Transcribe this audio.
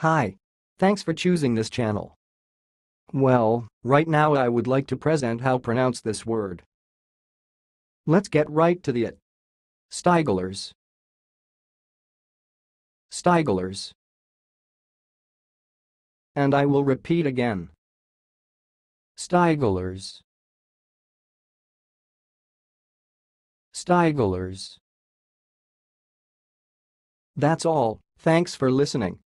Hi. Thanks for choosing this channel. Well, right now I would like to present how pronounce this word. Let's get right to the it. Stigler's. Stigler's. And I will repeat again. Stigler's. Stigler's. That's all, thanks for listening.